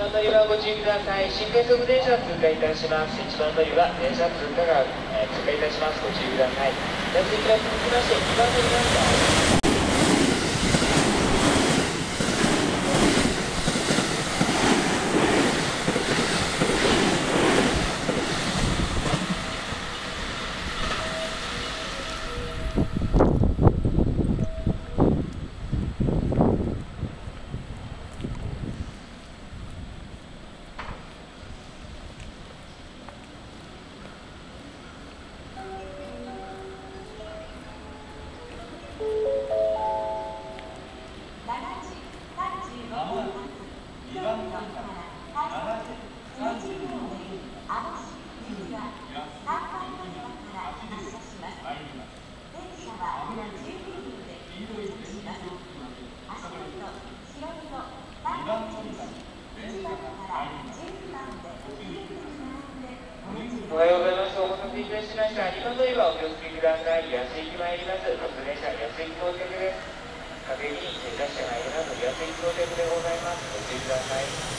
番乗りはご注意ください。新快速電車通過いたします1番乗りは電車通過が、えー、通過いたします。ご注意ください。座席が続きまして2番乗りますおはようございます。お待たせいたしました。2番乗り場お気をつけください。安行き参ります。バス電車安行到着です。壁に停車車がいるなど安行到着でございます。ご注意ください。